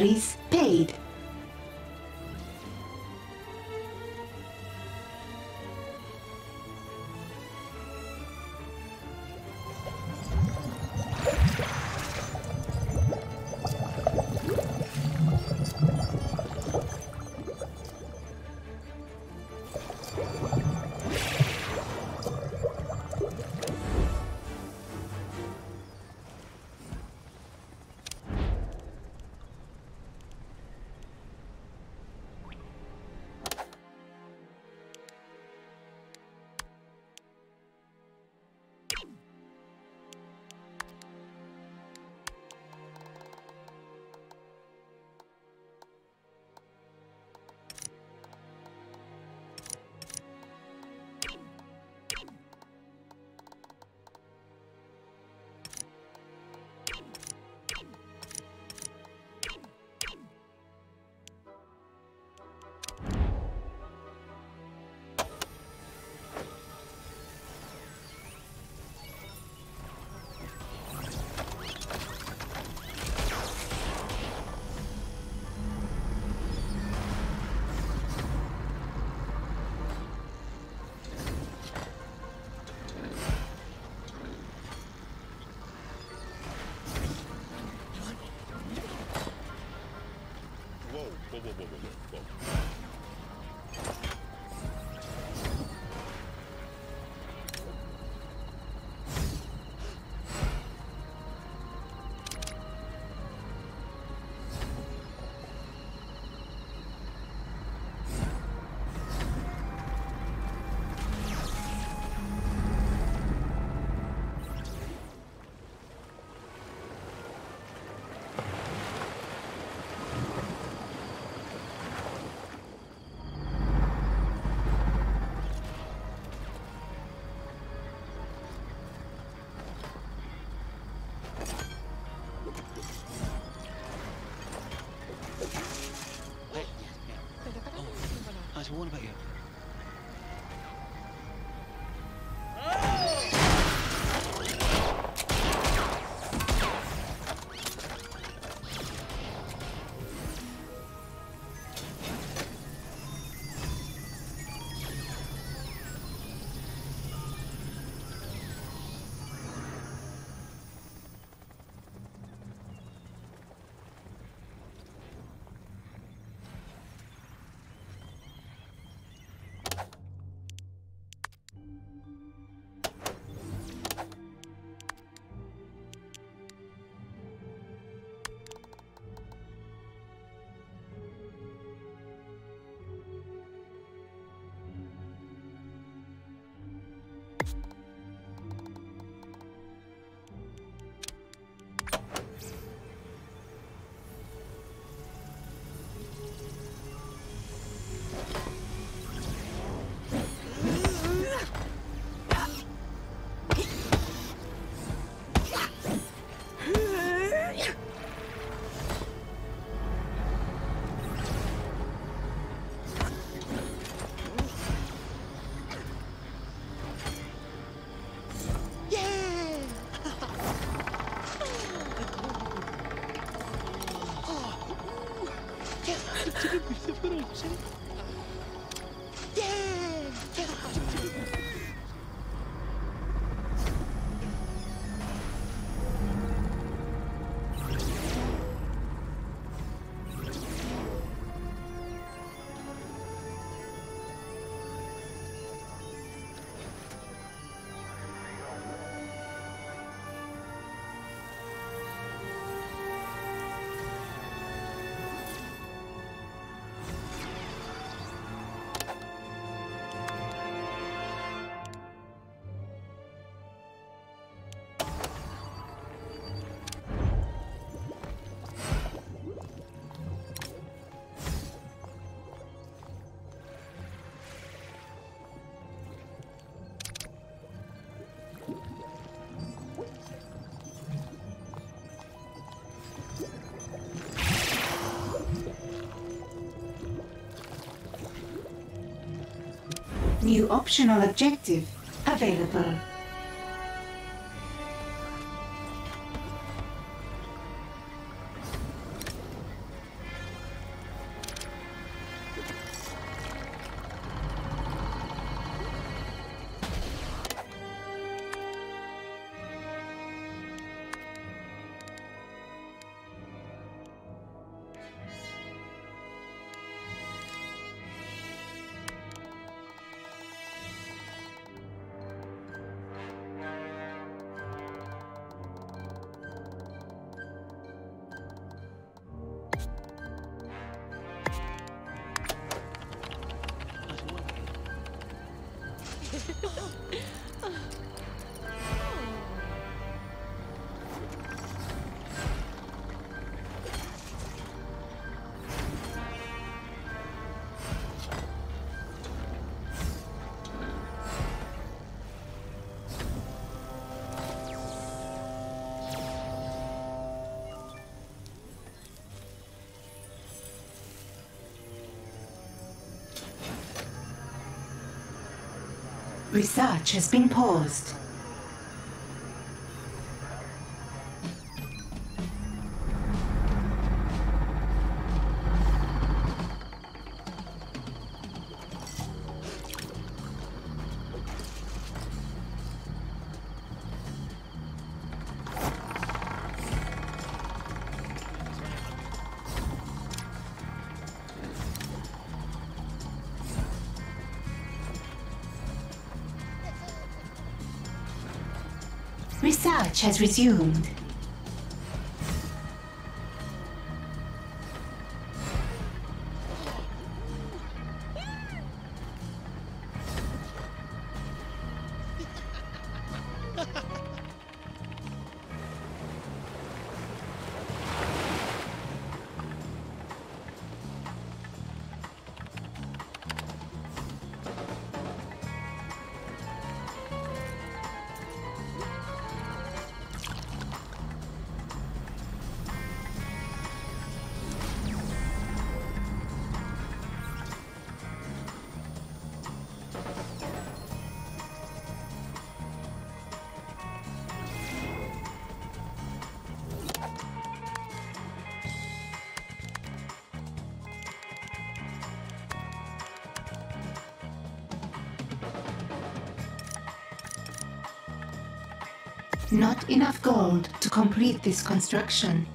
Salaries paid. Whoa, whoa, whoa, whoa, whoa, I was about you. watching. Optional objective available. Research has been paused. Research has resumed. Not enough gold to complete this construction.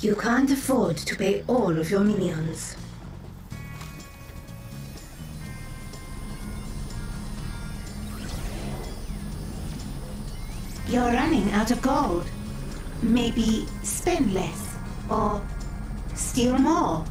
You can't afford to pay all of your minions. You're running out of gold. Maybe spend less or steal more.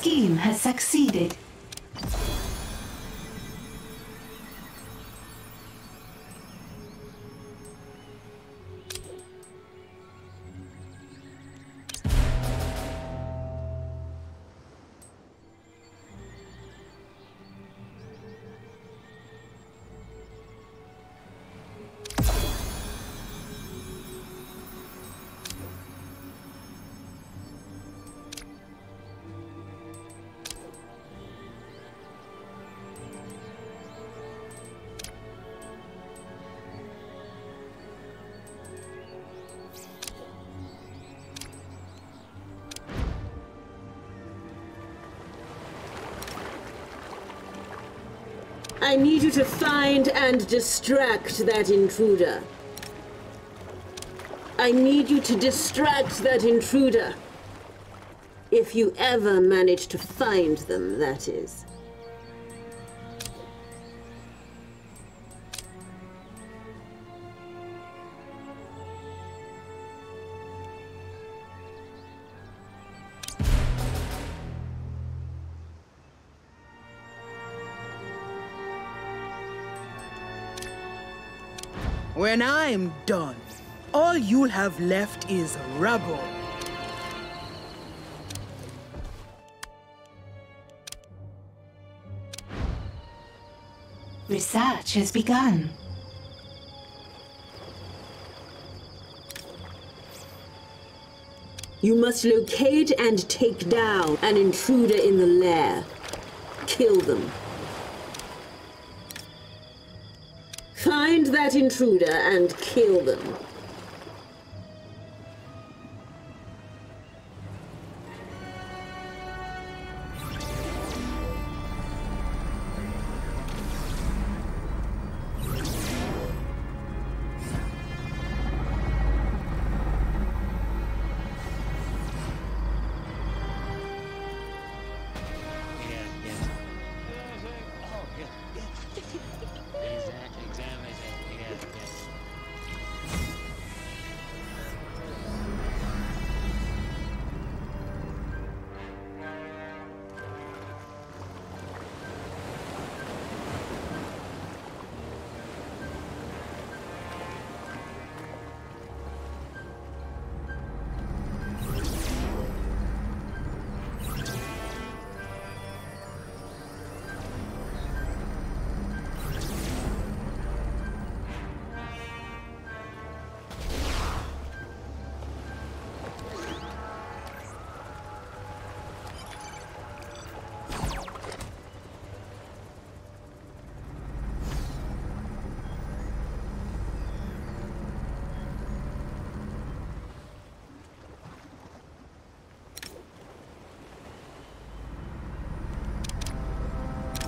Scheme has succeeded. I need you to find and distract that intruder. I need you to distract that intruder. If you ever manage to find them, that is. When I'm done, all you'll have left is rubble. Research has begun. You must locate and take down an intruder in the lair. Kill them. That intruder and kill them.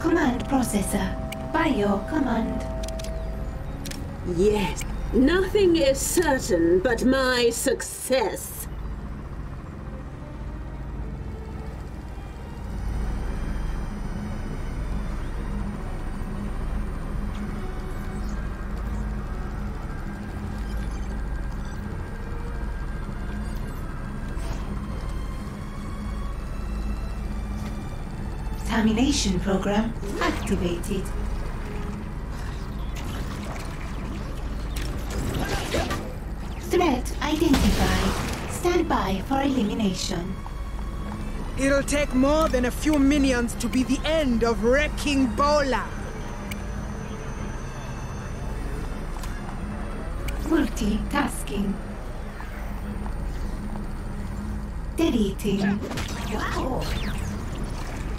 Command processor. by your command. Yes. Nothing is certain but my success. Program activated. Threat identified. Stand by for elimination. It'll take more than a few minions to be the end of Wrecking Bola. Multitasking. Deleting. Wow.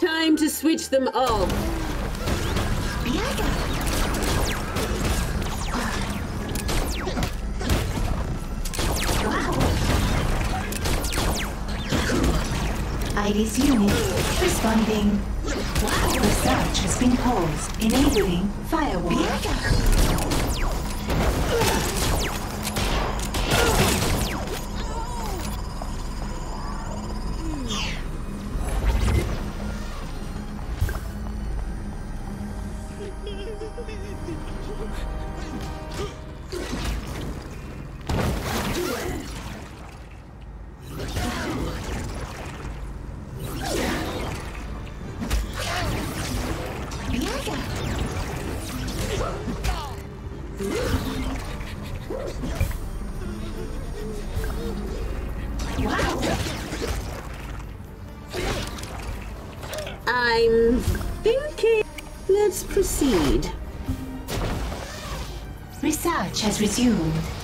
Time to switch them off. IDIS unit responding. Research has been paused, enabling firewall. Research has resumed.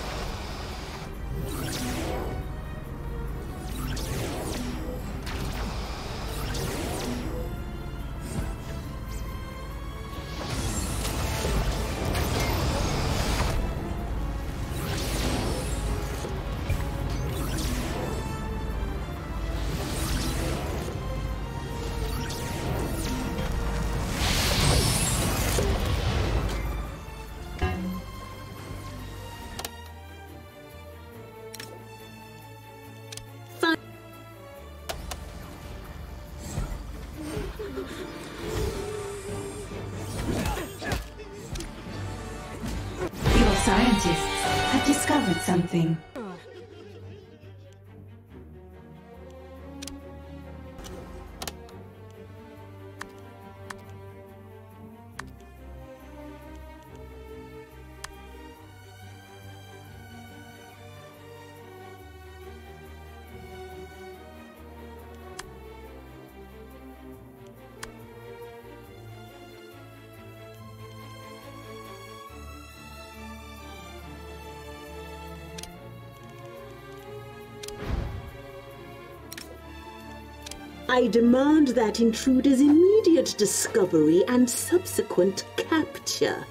Discovered something. I demand that intruder's immediate discovery and subsequent capture.